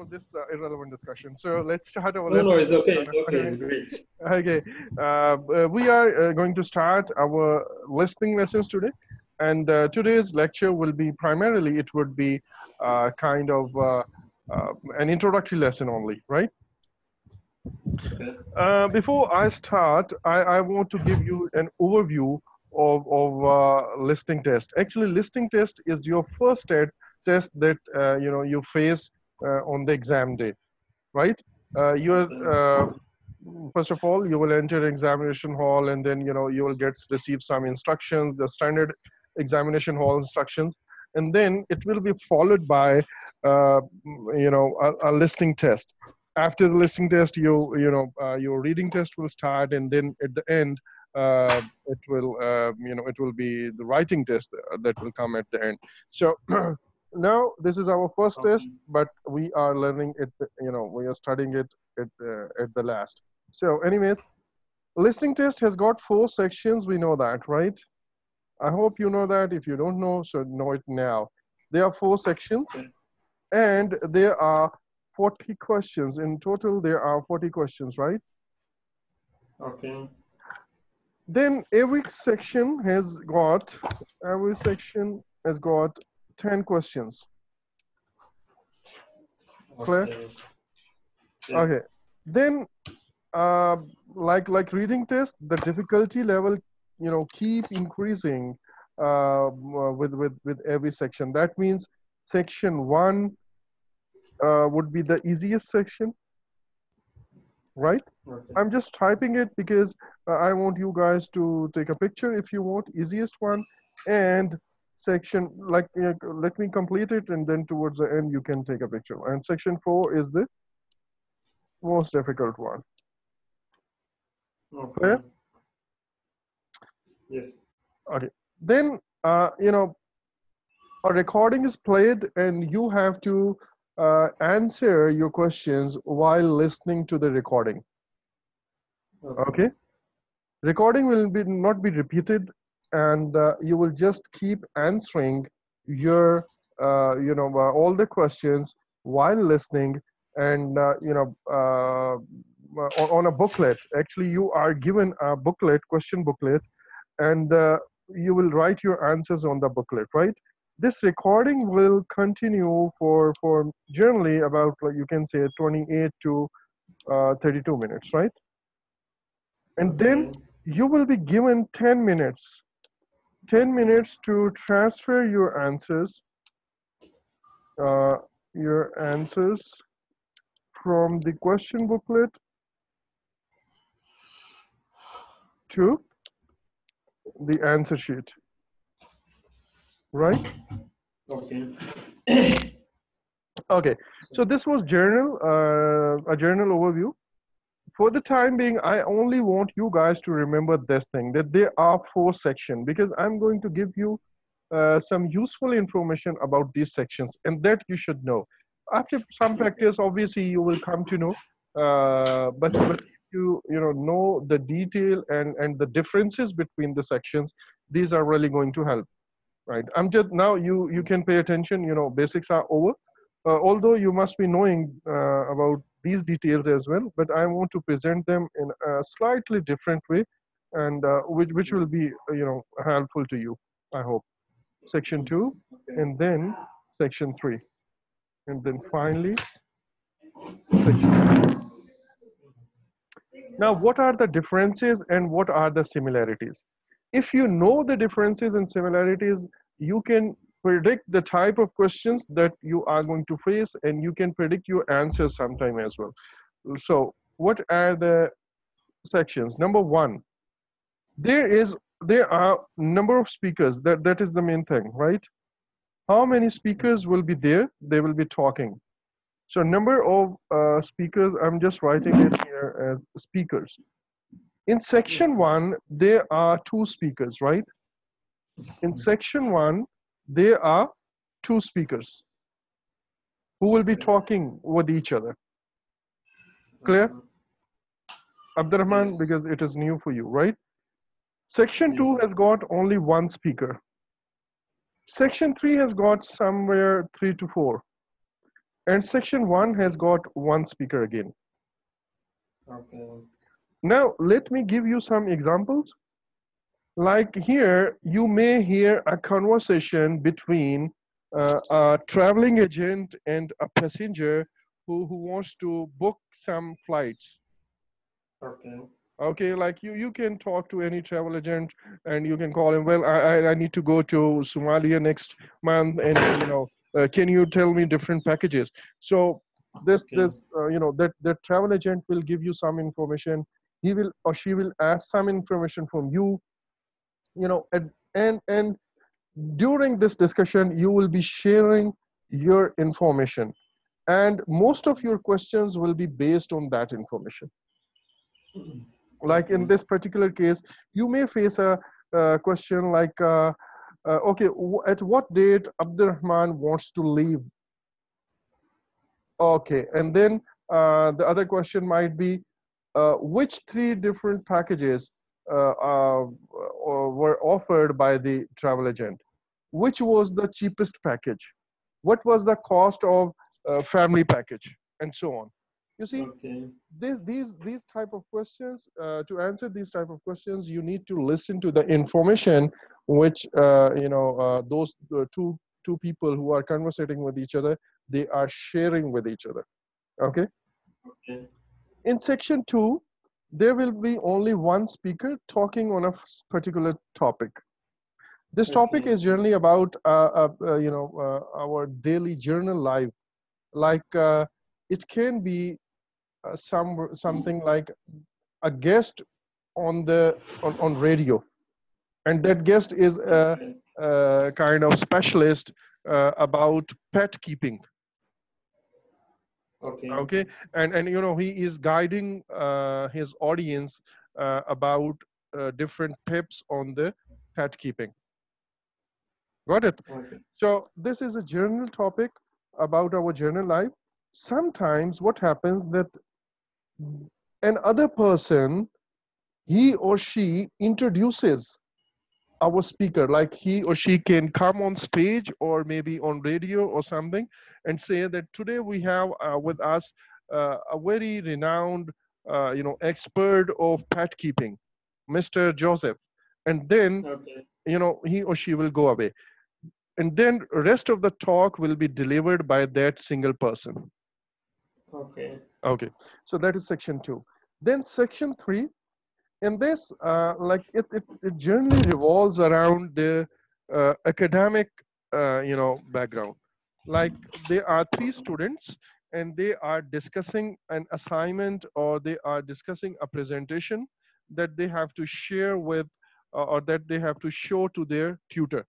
for this uh, irrelevant discussion. So let's start our. No, no, it's okay. It's okay. It's great. Okay, uh, uh, we are uh, going to start our listening lessons today, and uh, today's lecture will be primarily it would be uh, kind of uh, uh, an introductory lesson only, right? Okay. Uh, before I start, I, I want to give you an overview of, of uh, listening test. Actually, listening test is your first te- test that uh, you know you face on the exam day, right? Uh, you're uh, first of all you will enter examination hall and then you know you will get receive some instructions, the standard examination hall instructions, and then it will be followed by uh, you know a, a listening test. After the listening test you you know uh, your reading test will start and then at the end uh, it will uh, you know it will be the writing test uh, that will come at the end. So now this is our first test but we are learning it you know we are studying it at, uh, at the last so anyways listening test has got four sections we know that right i hope you know that if you don't know so know it now there are four sections and there are 40 questions. In total, there are 40 questions, right? Okay. Then every section has got, every section has got 10 questions. Clear? Okay. Okay. Then, uh, like like reading test, the difficulty level, you know, keep increasing uh, with with with every section. That means section one uh, would be the easiest section, right? Okay. I'm just typing it because uh, I want you guys to take a picture if you want easiest one and section like uh, let me complete it and then towards the end you can take a picture. And section 4 is the most difficult one. Okay. Yes. okay. Then uh, you know a recording is played and you have to uh, answer your questions while listening to the recording. Okay? Recording will be not be repeated and uh, you will just keep answering your uh, you know uh, all the questions while listening and uh, you know uh, on, a booklet. Actually you are given a booklet question booklet and uh, you will write your answers on the booklet right? This recording will continue for for generally about like you can say 28 to uh, 32 minutes right? And then you will be given 10 minutes 10 minutes to transfer your answers uh, your answers from the question booklet to the answer sheet. Right? Okay. okay. So this was journal uh, a journal overview for the time being i only want you guys to remember this thing that there are four sections because i'm going to give you uh, some useful information about these sections and that you should know. After some practice obviously you will come to know uh, but, but you you know know the detail and and the differences between the sections these are really going to help right? I'm just now you you can pay attention you know basics are over uh, although you must be knowing uh, about these details as well but i want to present them in a slightly different way and uh, which which will be uh, you know helpful to you i hope. Section 2 and then section 3 and then finally section now what are the differences and what are the similarities? If you know the differences and similarities you can predict the type of questions that you are going to face and you can predict your answers sometime as well. So what are the sections? Number one there is there are number of speakers. That that is the main thing right? How many speakers will be there? They will be talking. So number of uh, speakers i'm just writing it here as speakers. In section one there are two speakers right? In section one there are two speakers who will be talking with each other Clear? abdurrahman because it is new for you right section 2 has got only one speaker section 3 has got somewhere 3 to 4 and section one has got one speaker again. Okay. Now, let me give you some examples. Like here, you may hear a conversation between uh, a traveling agent and a passenger who, who wants to book some flights. Okay. Okay, like you, you can talk to any travel agent and you can call him, well, I, I- need to go to Somalia next month and, you know, uh, can you tell me different packages? So this, Okay. this, uh, you know, that, that travel agent will give you some information. He will, or she will ask some information from you, you know, and, and, and during this discussion, you will be sharing your information. And most of your questions will be based on that information. Like in this particular case you may face a, question like uh, uh, okay at what date abdurrahman wants to leave? Okay and then uh, the other question might be uh, which three different packages were offered by the travel agent. Which was the cheapest package? What was the cost of uh, family package? And so on. You see Okay. this, these these type of questions uh, to answer these type of questions you need to listen to the information which uh, you know uh, those uh, two two people who are conversating with each other they are sharing with each other. Okay? Okay. in section 2 there will be only one speaker talking on a particular topic. This topic is generally about uh, uh, uh, you know uh, our daily journal life. Like uh, it can be uh, some something like a guest on the on, on radio. And that guest is a, a kind of specialist uh, about pet keeping Okay. okay and and you know he is guiding uh, his audience uh, about uh, different tips on the pet keeping got it Okay. so this is a general topic about our general life sometimes what happens that an other person he or she introduces our speaker like he or she can come on stage or maybe on radio or something and say that today we have uh, with us uh, a very renowned uh, you know expert of pet keeping mr joseph and then Okay. you know he or she will go away and then rest of the talk will be delivered by that single person Okay. Okay, so that is section two. Then section three, in this, uh, like it, it, it generally revolves around the uh, academic, uh, you know, background. Like there are three students and they are discussing an assignment or they are discussing a presentation that they have to share with uh, or that they have to show to their tutor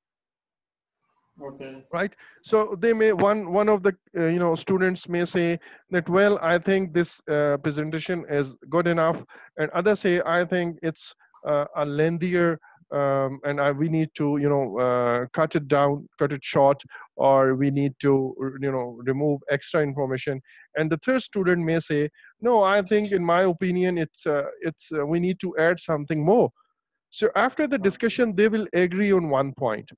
Okay. right? So they may one one of the uh, you know students may say that well i think this uh, presentation is good enough and others say i think it's uh, a lengthier um, and I, we need to you know uh, cut it down cut it short or we need to you know remove extra information. And the third student may say no i think in my opinion it's uh, it's uh, we need to add something more. So after the discussion they will agree on one point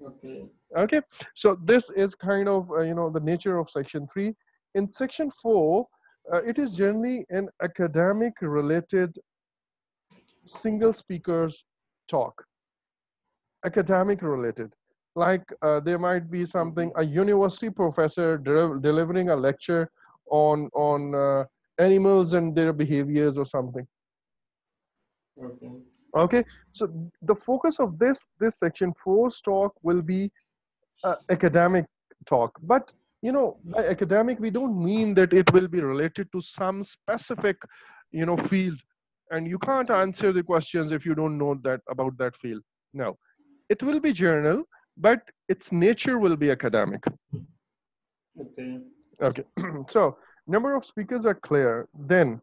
Okay. okay so this is kind of uh, you know the nature of section 3 in section 4 uh, it is generally an academic related single speakers talk academic related like uh, there might be something a university professor de- delivering a lecture on on uh, animals and their behaviors or something Okay. Okay so the focus of this this section 4 talk will be uh, academic talk. But you know by academic we don't mean that it will be related to some specific you know field. And you can't answer the questions if you don't know that about that field. No it will be journal but its nature will be academic. Okay. Okay, so number of speakers are clear. Then,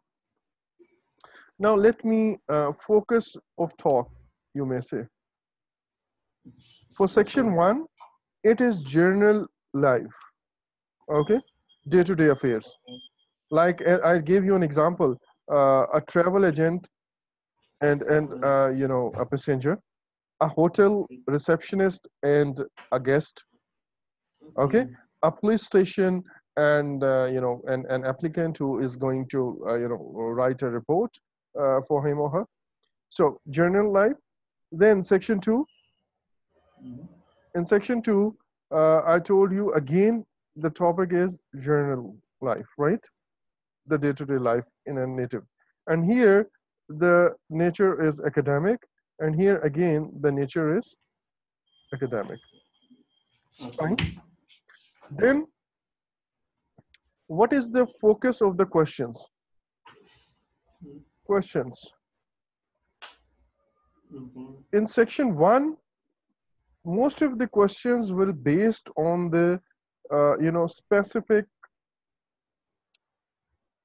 now let me uh, focus of talk, you may say. For section one, it is general life, okay, day-to-day affairs. Like uh, I gave you an example, uh, a travel agent and, and uh, you know, a passenger, a hotel receptionist and a guest, Okay. a police station and uh, you know an, an applicant who is going to uh, you know write a report uh, for him or her. So journal life. Then section 2 Mhm. in section 2 uh, i told you again the topic is journal life right? The day-to-day life in a native. And here the nature is academic. And here again the nature is academic. Okay. then what is the focus of the questions. Questions. Mhm. in section 1 most of the questions will based on the uh, you know specific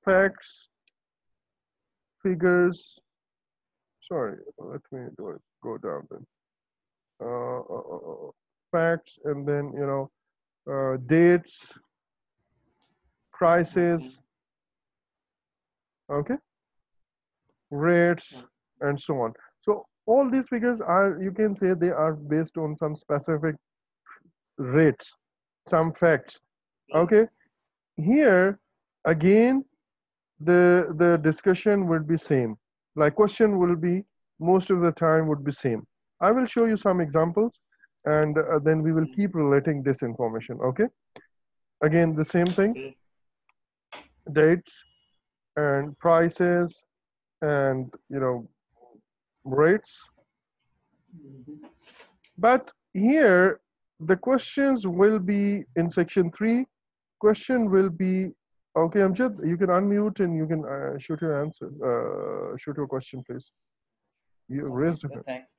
facts figures. Sorry let me do it go down then. Uh, uh, uh, uh, facts and then you know uh, dates prices. Okay rates and so on. So all these figures are you can say they are based on some specific rates some facts. Okay? Here again the the discussion would be same. Like question will be most of the time would be same. I will show you some examples and uh, then we will keep relating this information okay? Again the same thing. Dates and prices and you know rates but here the questions will be in section 3 question will be okay amjad you can unmute and you can uh, shoot your answer uh, shoot your question please you Okay, raised it Thanks.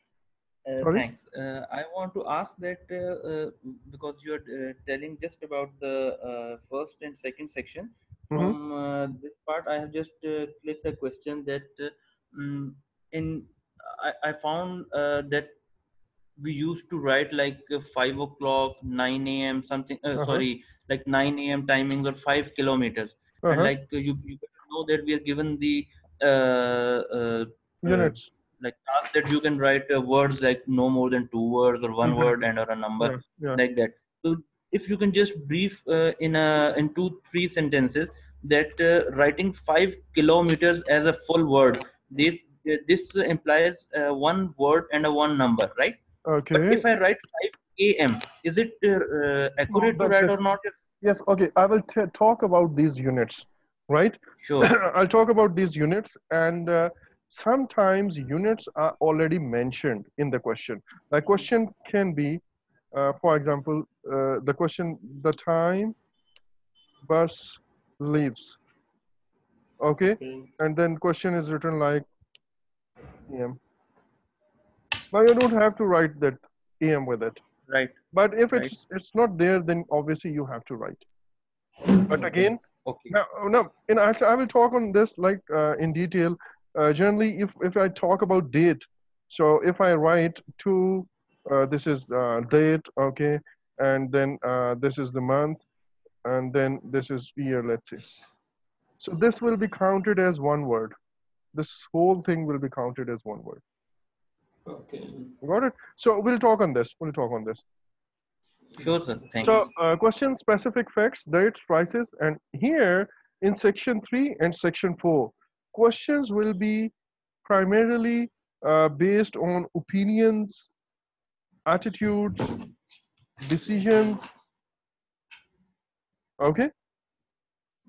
Uh, thanks. Uh, I want to ask that uh, uh, because you are uh, telling just about the uh, first and second section. Mhm. From uh, this part, I have just uh, clicked a question that uh, mm, in I, I found uh, that we used to write like uh, five o'clock, nine a.m. something. Uh, Uh-huh. Sorry, like nine a.m. timings or five kilometers, and Uh-huh. like uh, you you know that we are given the uh, uh, units like task that you can write uh, words like no more than two words or one Mhm. word and or a number yeah, yeah. like that so if you can just brief uh, in a in two three sentences that uh, writing five kilometers as a full word this uh, this implies uh, one word and a one number right? Okay. But if i write 5 am is it uh, uh, accurate but to write or not? yes, yes okay i will talk about these units right? Sure. I'll talk about these units and uh, sometimes units are already mentioned in the question. The question can be, for example, uh, the question, the time bus leaves. Okay, Okay. and then question is written like AM. Now you don't have to write that AM with it. right But if Right. it's it's not there, then obviously you have to write. But again, okay now, no, in actually, I will talk on this like uh, in detail. Uh, generally, if if I talk about date, so if I write two, uh, this is uh, date, okay, and then uh, this is the month, and then this is year, let's say. So this will be counted as one word. This whole thing will be counted as one word. Okay. Got it? So we'll talk on this. We'll talk on this. sure sir thanks So uh, question specific facts, dates, prices, and here in section three and section four, questions will be primarily uh, based on opinions, attitudes, decisions, okay,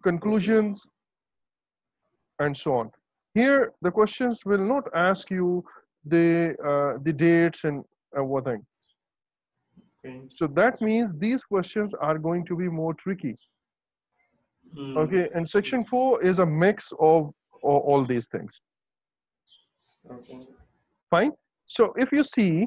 conclusions, and so on. Here, the questions will not ask you the uh, the dates and everything. Okay. So that means these questions are going to be more tricky. Mm. Okay, and section four is a mix of all, all these things. Okay. Fine. So if you see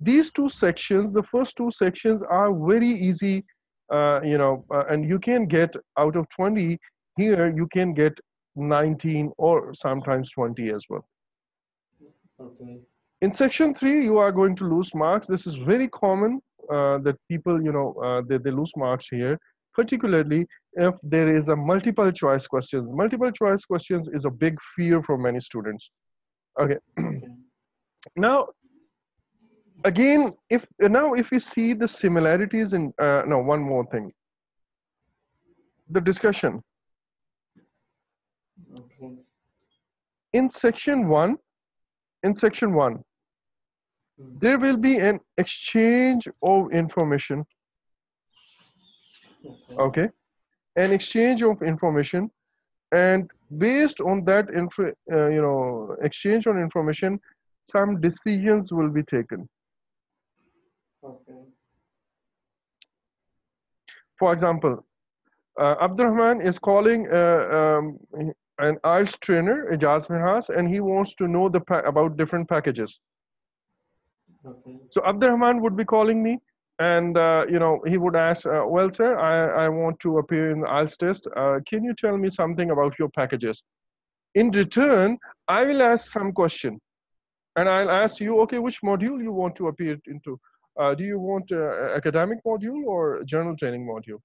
these two sections, the first two sections are very easy, uh, you know, uh, and you can get out of 20 here, you can get 19 or sometimes 20 as well. Okay. In section three, you are going to lose marks. This is very common uh, that people, you know, uh, they, they lose marks here, particularly if there is a multiple choice question. Multiple choice questions is a big fear for many students. Okay. Okay. now, again, if now if we see the similarities in, uh, no, one more thing. the discussion. Okay. In section one, in section one, Hmm. there will be an exchange of information. Okay. Okay, an exchange of information, and based on that info, uh, you know, exchange on information, some decisions will be taken. Okay. For example, uh, Abdurrahman is calling uh, um, an IELTS trainer, Ijaz Minhas, and he wants to know the pa- about different packages. Okay. So Abdurrahman would be calling me, and uh, you know he would ask, uh, "Well, sir, I, I want to appear in the IELTS test. Uh, can you tell me something about your packages?" In return, I will ask some question, and I'll ask you, "Okay, which module you want to appear into? Uh, do you want uh, academic module or general training module?"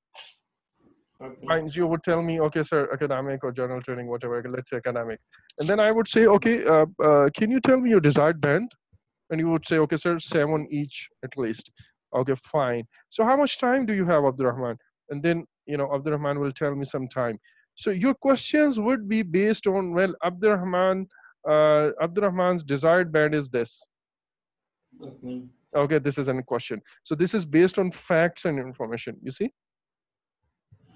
Okay. And you would tell me, "Okay, sir, academic or general training, whatever. Let's say academic." And then I would say, "Okay, uh, uh, can you tell me your desired band?" and you would say, okay, sir, seven each at least. Okay, fine. So how much time do you have, Abdurrahman? And then, you know, Abdurrahman will tell me some time. So your questions would be based on, well, Abdurrahman, uh, Abdurrahman's desired band is this. Okay. Okay, this is a question. So this is based on facts and information, you see?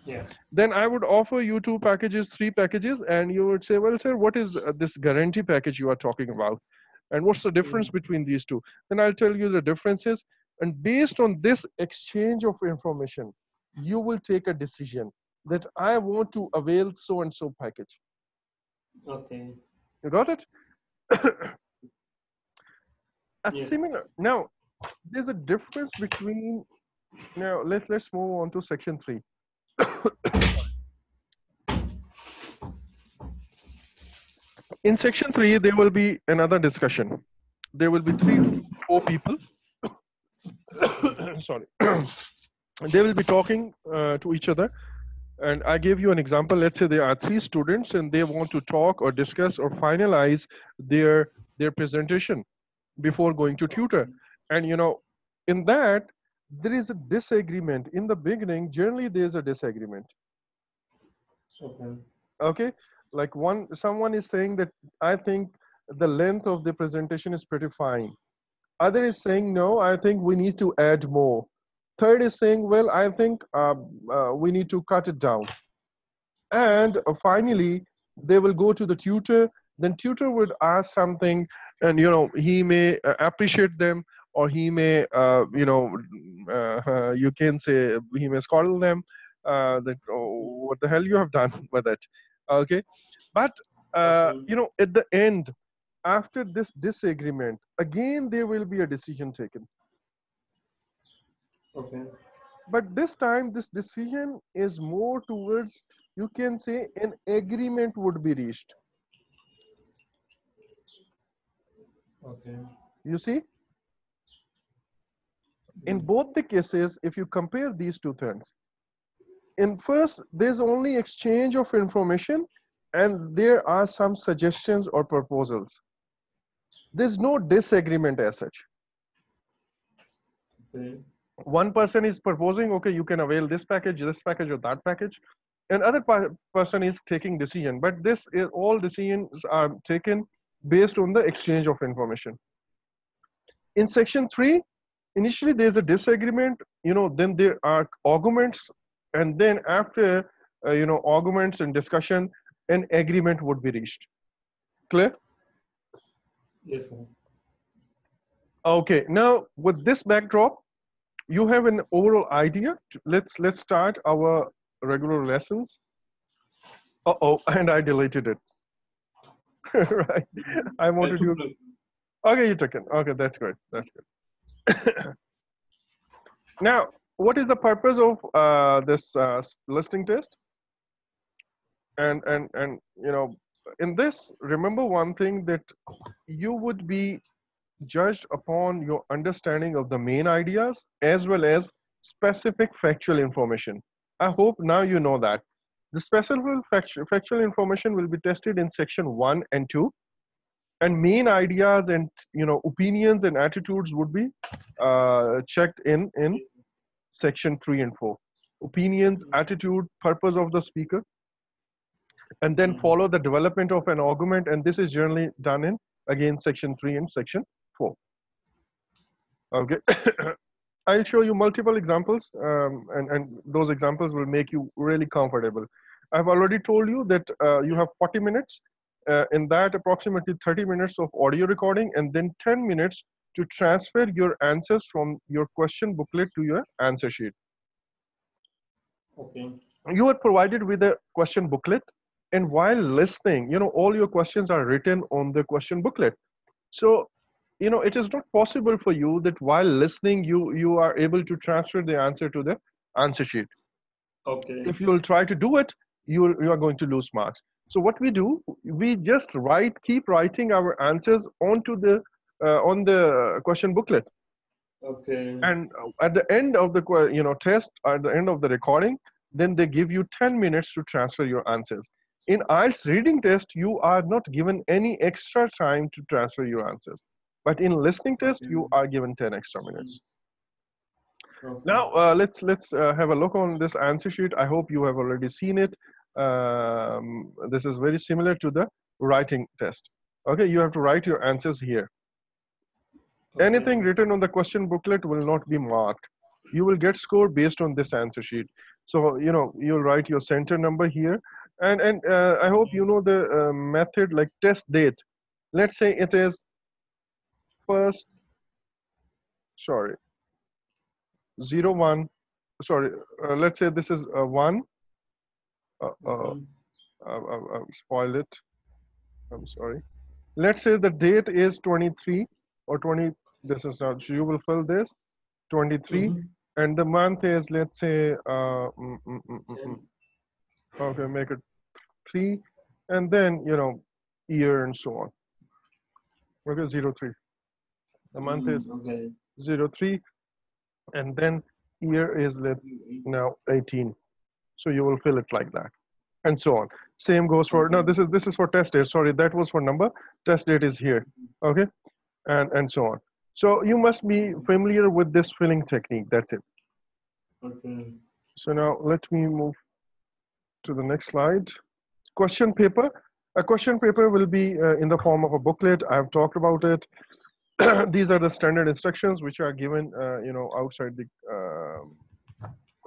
Yeah. Then I would offer you two packages, three packages, and you would say, well, sir, what is uh, this guarantee package you are talking about? And what's the difference between these two? Then I'll tell you the differences. And based on this exchange of information, you will take a decision that I want to avail so and so package. Okay. You got it? a Yes. similar now there's a difference between now let's let's move on to section three. In section three, there will be another discussion. There will be three, four people. Sorry. they will be talking uh, to each other. And I gave you an example. Let's say there are three students and they want to talk or discuss or finalize their their presentation before going to tutor. And you know, in that, there is a disagreement. In the beginning, generally there's a disagreement. Okay. okay? Like one someone is saying that i think the length of the presentation is pretty fine. Other is saying no i think we need to add more. Third is saying well i think uh, uh, we need to cut it down. And uh, finally they will go to the tutor. Then tutor would ask something and you know he may uh, appreciate them or he may uh, you know uh, you can say he may scold them uh, that oh, what the hell you have done with it? Okay? But uh, you know at the end after this disagreement again there will be a decision taken. Okay. but this time this decision is more towards you can say an agreement would be reached. Okay. you see in both the cases if you compare these two things in first there's only exchange of information and there are some suggestions or proposals. There's no disagreement as such. Okay. one person is proposing okay you can avail this package this package or that package. And other per- person is taking decision but this is all decisions are taken based on the exchange of information. In section 3 initially there's a disagreement you know then there are arguments and then after uh, you know arguments and discussion an agreement would be reached clear Yes, sir. Okay, now with this backdrop, you have an overall idea. Let's let's start our regular lessons. Uh oh, and I deleted it. right, I wanted you. Okay, you took it. Okay, that's good. That's good. now, what is the purpose of uh, this uh, listening test? And and and you know, in this, remember one thing that you would be judged upon your understanding of the main ideas as well as specific factual information. I hope now you know that. The specific factual, factual information will be tested in section one and two, and main ideas and you know opinions and attitudes would be uh, checked in in section three and four. opinions, attitude, purpose of the speaker, and then Mhm. follow the development of an argument. And this is generally done in again section three and section four. Okay. I'll show you multiple examples, um, and, and those examples will make you really comfortable. I've already told you that uh, you have 40 minutes. Uh, in that, approximately 30 minutes of audio recording, and then 10 minutes to transfer your answers from your question booklet to your answer sheet. Okay. You are provided with a question booklet, and while listening, you know, all your questions are written on the question booklet. So, you know, it is not possible for you that while listening, you you are able to transfer the answer to the answer sheet. Okay. If you will try to do it, you you are going to lose marks. So what we do, we just write, keep writing our answers onto the uh, on the question booklet. Okay. and uh, at the end of the you know test at the end of the recording then they give you 10 minutes to transfer your answers in IELTS reading test you are not given any extra time to transfer your answers but in listening test you are given 10 extra minutes Okay. now uh, let's let's uh, have a look on this answer sheet i hope you have already seen it um, this is very similar to the writing test. Okay you have to write your answers here. Okay. anything written on the question booklet will not be marked. You will get score based on this answer sheet. So you know you'll write your center number here. And and uh, i hope you know the uh, method like test date. Let's say it is first sorry zero one sorry uh, let's say this is uh, one uh, uh, I've, I've it. I'm sorry. Let's say the date is 23 or 20. This is not. so You will fill this 23, Mhm. and the month is let's say. Uh, mm, mm, mm, mm, mm. Okay, make it three, and then you know year and so on. Okay, zero three. The month is Mm, Okay. zero three, and then year is let now 18 so you will fill it like that and so on. Same goes for no this is this is for test date. Sorry that was for number. Test date is here okay? And and so on. So you must be familiar with this filling technique. That's it. Okay. so now let me move to the next slide. Question paper. A question paper will be uh, in the form of a booklet. I've talked about it. These are the standard instructions which are given uh, you know outside the um,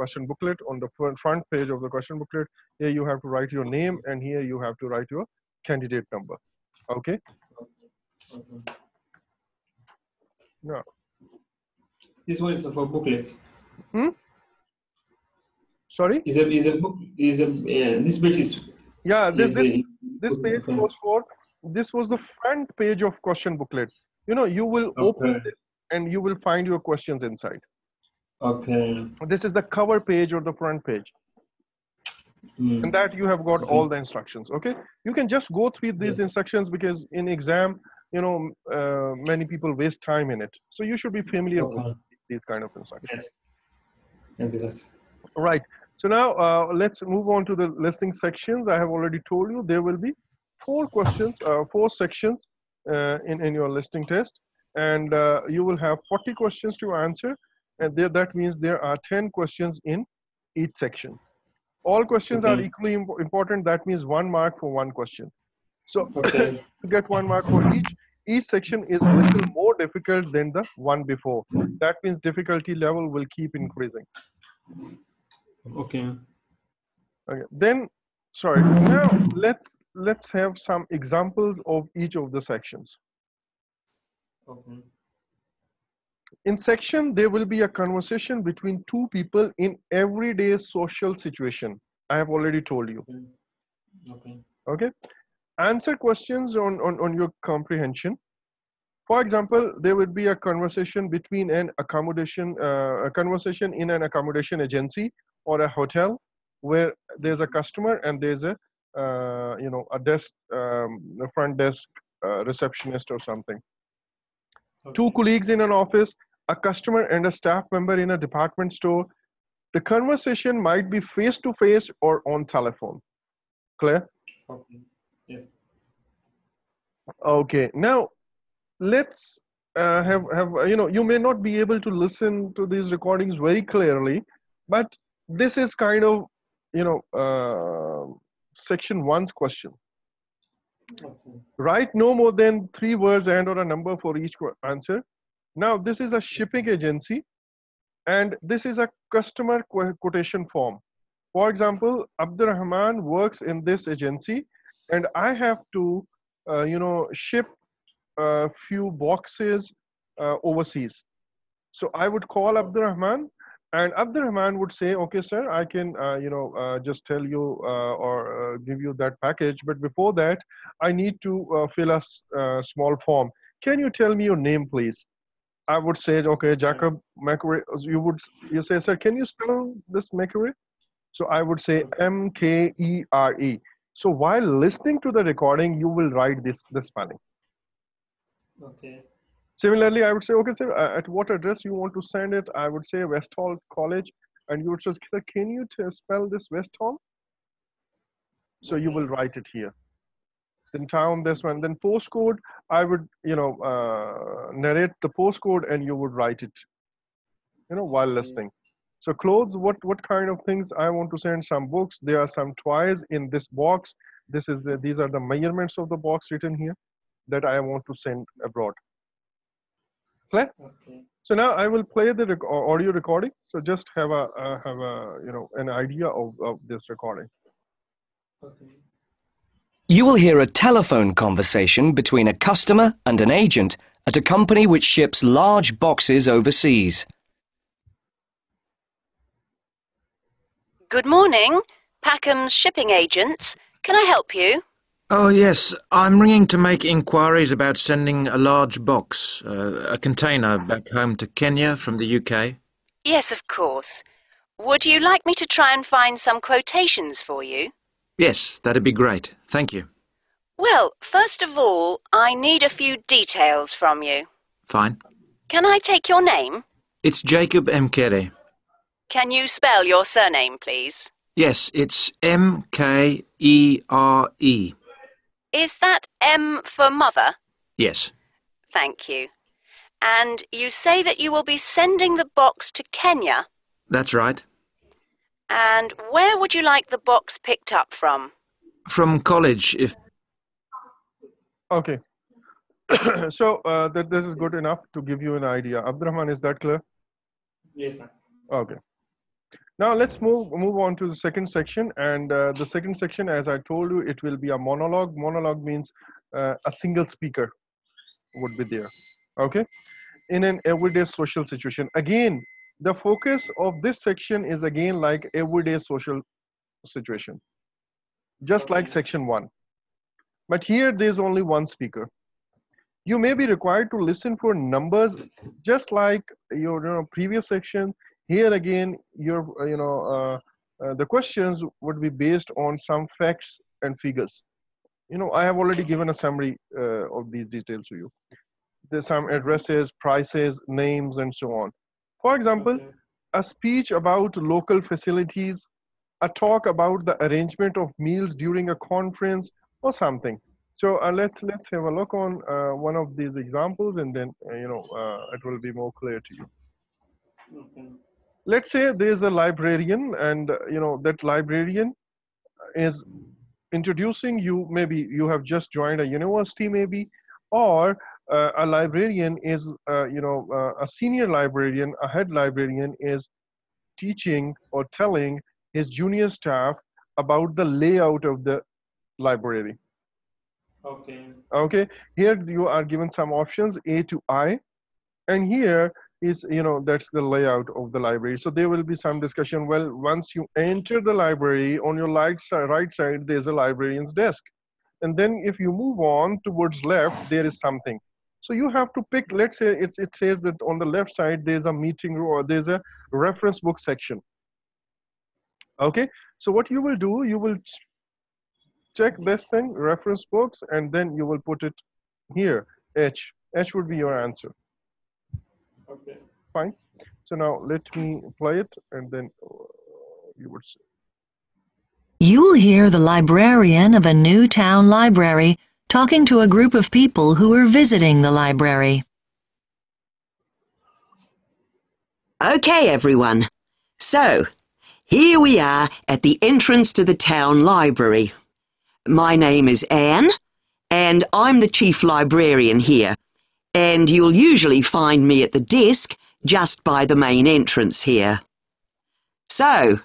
question booklet on the front front page of the question booklet here you have to write your name and here you have to write your candidate number okay Okay. No. This one is for booklet. Hmm? sorry Is a is a book is a uh, this page is yeah this is this, a, this page okay. was for this was the front page of question booklet you know you will open this and you will find your questions inside Okay. this is the cover page or the front page Mm. and that you have got Okay. all the instructions okay you can just go through these Yeah. instructions because in exam you know uh, many people waste time in it so you should be familiar with these kind of instructions Yes. Sir. right so now uh, let's move on to the listing sections i have already told you there will be four questions uh, four sections uh, in in your listing test and uh, you will have 40 questions to answer and there that means there are 10 questions in each section. All questions are equally impo- important. That means one mark for one question. So Okay. to get one mark for each each section is a little more difficult than the one before. That means difficulty level will keep increasing. Okay. okay. Then sorry. Now let's let's have some examples of each of the sections. Okay. In section there will be a conversation between two people in everyday social situation. I have already told you. Okay. okay? Answer questions on, on on your comprehension. For example there would be a conversation between an accommodation uh, a conversation in an accommodation agency or a hotel where there's a customer and there's a uh, you know a desk um, a front desk uh, receptionist or something two colleagues in an office, a customer and a staff member in a department store. The conversation might be face to face or on telephone. Clear? Okay. Yeah. Okay. Now, let's uh, have have you know you may not be able to listen to these recordings very clearly, but this is kind of, you know, uh, section one's question. Okay. Write no more than three words and or a number for each answer. Now, this is a shipping agency and this is a customer quotation form. For example, Abdurrahman works in this agency and I have to, uh, you know, ship a few boxes uh, overseas. So I would call Abdurrahman and Abdurrahman would say, okay, sir, I can, uh, you know, uh, just tell you uh, or uh, give you that package. But before that, I need to uh, fill a s- uh, small form. Can you tell me your name, please? I would say, okay, Jacob Mkere. You would, you say, sir, can you spell this Mkere? So I would say M K E R E. So while listening to the recording, you will write this the spelling. Okay. Similarly, I would say, okay, sir, uh, at what address you want to send it? I would say West Hall College, and you would just, can you spell this West Hall? So you will write it here. Then town, this one. Then postcode, I would, you know, uh, narrate the postcode, and you would write it, you know, while listening. So clothes, what what kind of things I want to send? Some books. There are some toys in this box. This is the these are the measurements of the box written here that I want to send abroad. Clear? Okay. So now I will play the rec- audio recording. So just have a uh, have a you know an idea of, of this recording. Okay. You will hear a telephone conversation between a customer and an agent at a company which ships large boxes overseas. Good morning. Packham's shipping agents. Can I help you? Oh, yes. I'm ringing to make inquiries about sending a large box, uh, a container, back home to Kenya from the UK. Yes, of course. Would you like me to try and find some quotations for you? Yes, that'd be great. Thank you. Well, first of all, I need a few details from you. Fine. Can I take your name? It's Jacob Mkere. Can you spell your surname, please? Yes, it's M K E R E. Is that M for mother? Yes. Thank you. And you say that you will be sending the box to Kenya. That's right. And where would you like the box picked up from? From college, if. Okay. so uh, that this is good enough to give you an idea. Abdurrahman, is that clear? Yes, sir. Okay. Now let's move move on to the second section, and uh, the second section, as I told you, it will be a monologue. Monologue means uh, a single speaker would be there. Okay, in an everyday social situation. Again, the focus of this section is again like everyday social situation, just like section one. But here there's only one speaker. You may be required to listen for numbers, just like your you know, previous section here again your uh, you know uh, uh, the questions would be based on some facts and figures. You know i have already given a summary uh, of these details to you. There's some addresses prices names and so on. For example Okay. a speech about local facilities a talk about the arrangement of meals during a conference or something. So uh, let's let's have a look on uh, one of these examples and then uh, you know uh, it will be more clear to you. Okay. Let's say there's a librarian and uh, you know that librarian is introducing you maybe you have just joined a university maybe or uh, a librarian is uh, you know uh, a senior librarian a head librarian is teaching or telling his junior staff about the layout of the library Okay. okay here you are given some options a to i and here is you know that's the layout of the library. So there will be some discussion well once you enter the library on your right side right side there's a librarian's desk. And then if you move on towards left there is something. So you have to pick let's say it's, it says that on the left side there's a meeting room or there's a reference book section. Okay? So what you will do you will check this thing reference books and then you will put it here. H. H would be your answer Okay. fine so now let me play it and then uh, you would say You will hear the librarian of a new town library talking to a group of people who are visiting the library. Okay, everyone. So, Here we are at the entrance to the town library. My name is Anne, and I'm the chief librarian here. And you'll usually find me at the desk just by the main entrance here. So,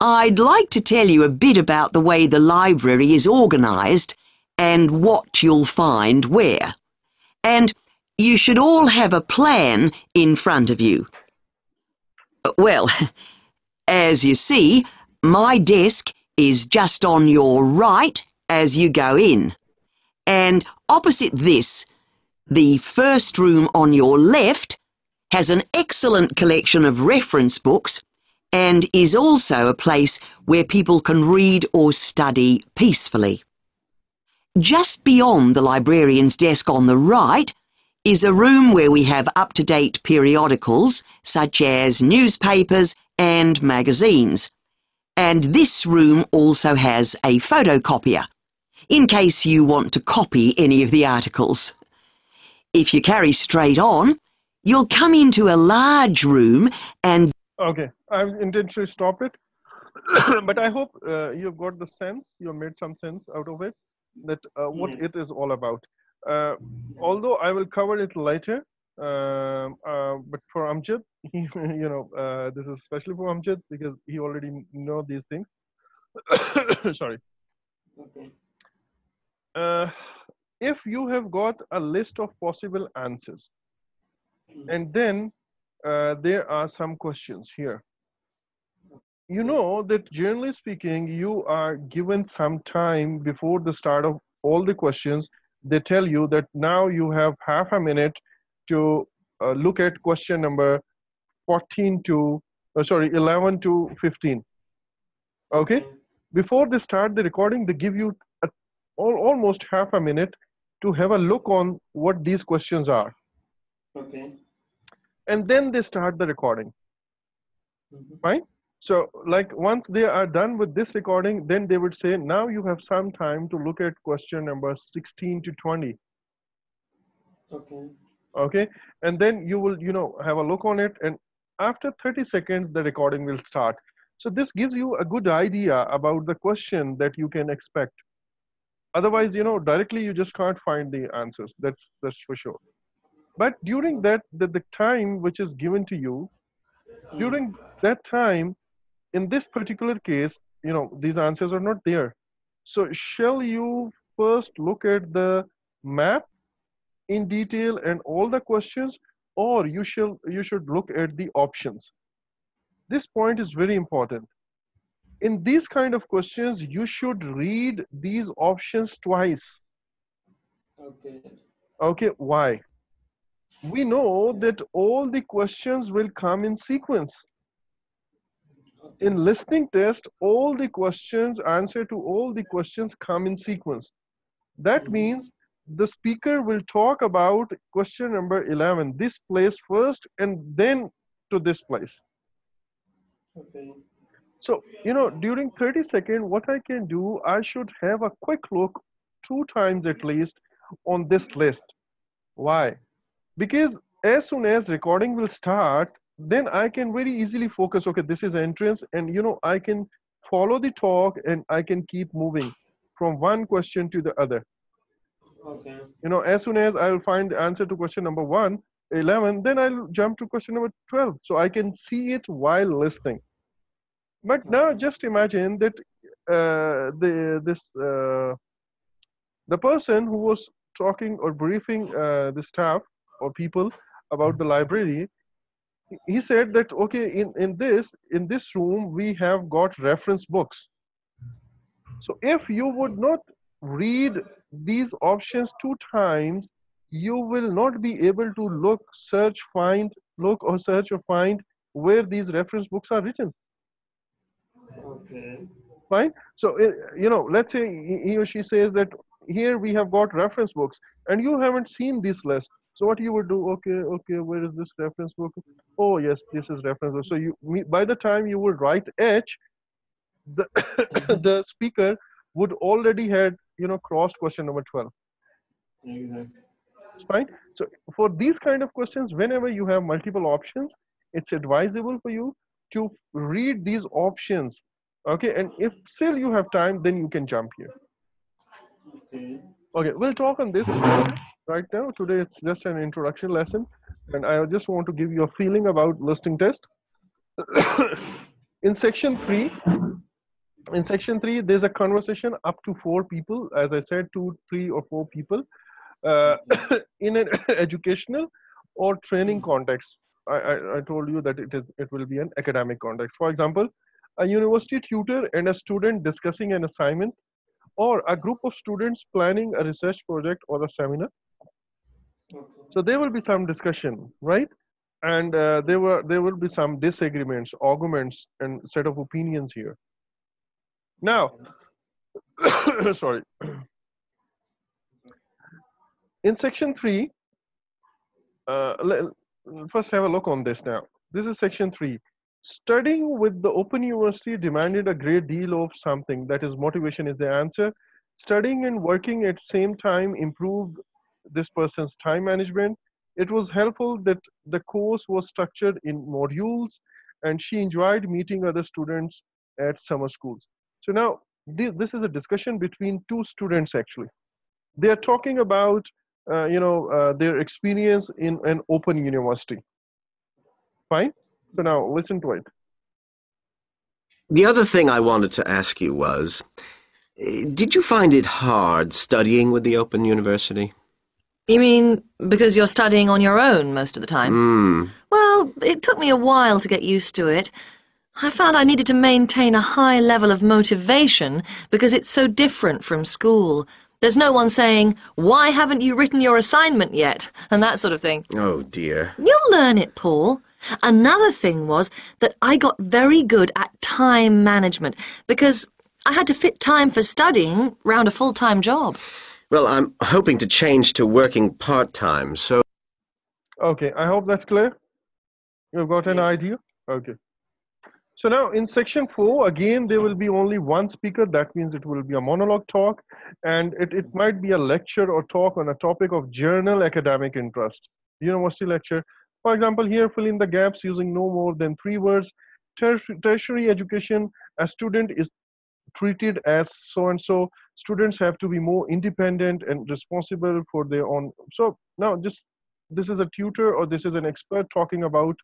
I'd like to tell you a bit about the way the library is organised and what you'll find where. And you should all have a plan in front of you. Well, as you see, my desk is just on your right as you go in. And opposite this, the first room on your left has an excellent collection of reference books and is also a place where people can read or study peacefully. Just beyond the librarian's desk on the right is a room where we have up-to-date periodicals such as newspapers and magazines. And this room also has a photocopier, in case you want to copy any of the articles. If you carry straight on, you'll come into a large room and Okay, I've intentionally stop it, but I hope uh, you've got the sense, you've made some sense out of it, that uh, what Yes. it is all about. Uh, although I will cover it later, um, uh, but for Amjad, he, you know, uh, this is especially for Amjad because he already know these things. Sorry. Okay. If you have got a list of possible answers, and then uh, there are some questions here. You know that generally speaking, you are given some time before the start of all the questions. They tell you that now you have half a minute to uh, look at question number 14 to, uh, sorry, 11 to 15. Okay? Before they start the recording, they give you a, al- almost half a minute to have a look on what these questions are. Okay. And then they start the recording. Mhm. Fine? So, like once they are done with this recording, then they would say, now you have some time to look at question number 16 to 20. Okay. Okay. And then you will, you know, have a look on it. And after 30 seconds, the recording will start. So, this gives you a good idea about the question that you can expect. Otherwise, you know, directly you just can't find the answers. That's that's for sure. But during that, the, the time which is given to you, during that time, in this particular case, you know, these answers are not there. So shall you first look at the map in detail and all the questions, or you shall you should look at the options. This point is very important. In these kind of questions, you should read these options twice. Okay. Okay, why? We know that all the questions will come in sequence. In listening test, all the questions, answer to all the questions come in sequence. That Mhm. means the speaker will talk about question number 11, this place first and then to this place. Okay. So, you know, during 30 seconds, what I can do, I should have a quick look two times at least on this list. Why? Because as soon as recording will start, then I can very easily focus, okay, this is entrance and, you know, I can follow the talk and I can keep moving from one question to the other. Okay. You know, as soon as I will find the answer to question number one, 11, then I'll jump to question number 12. So I can see it while listening. But now just imagine that uh, the this uh, the person who was talking or briefing uh, the staff or people about the library, he- said that okay, in in this in this room we have got reference books. So if you would not read these options two times, you will not be able to look, search, find, look or search or find where these reference books are written Okay. fine so you know let's say he or she says that here we have got reference books and you haven't seen this list so what you would do okay okay where is this reference book oh yes this is reference book so you me- by the time you would write h the the speaker would already had you know crossed question number 12 Exactly. It's fine so for these kind of questions whenever you have multiple options it's advisable for you to read these options. Okay, and if still you have time, then you can jump here. Okay. Okay, we'll talk on this right now. Today it's just an introduction lesson, and I just want to give you a feeling about listing test. in section three, in section three, there's a conversation up to four people. As I said, two, three, or four people uh, in an educational or training context. I, I, I told you that it is it will be an academic context. For example, a university tutor and a student discussing an assignment or a group of students planning a research project or a seminar. So there will be some discussion, right? And uh, there were there will be some disagreements, arguments, and set of opinions here. Now, sorry. In section three, uh, le- first have a look on this now. This is section three. Studying with the Open University demanded a great deal of something. That is, motivation is the answer. Studying and working at same time improved this person's time management. It was helpful that the course was structured in modules, and she enjoyed meeting other students at summer schools. So now thi- this is a discussion between two students actually. They are talking about uh, you know uh, their experience in an open university. Fine. So now listen to it. The other thing I wanted to ask you was eh, Did you find it hard studying with the Open University? You mean because you're studying on your own most of the time? Hmm. Well, it took me a while to get used to it. I found I needed to maintain a high level of motivation because it's so different from school. There's no one saying, Why haven't you written your assignment yet? and that sort of thing. Oh, dear. You'll learn it, Paul. Another thing was that I got very good at time management because I had to fit time for studying round a full time job. Well, I'm hoping to change to working part time, so. Okay, I hope that's clear. You've got an idea? Okay. So now in section four, again, there will be only one speaker. That means it will be a monologue talk, and it, it might be a lecture or talk on a topic of journal academic interest. University lecture. For example, here fill in the gaps using no more than three words. Ter- tertiary education, a student is treated as so and so. Students have to be more independent and responsible for their own. So now just this is a tutor or this is an expert talking about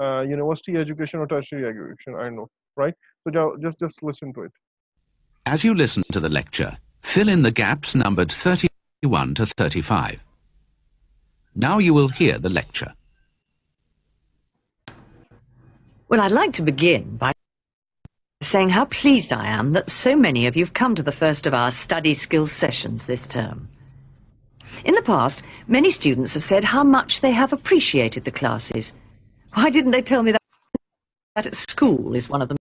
uh, university education or tertiary education. I know, right? So just just listen to it. As you listen to the lecture, fill in the gaps numbered 31 to 35. Now you will hear the lecture. Well, I'd like to begin by saying how pleased I am that so many of you have come to the first of our study skills sessions this term. In the past, many students have said how much they have appreciated the classes. Why didn't they tell me that, at school is one of the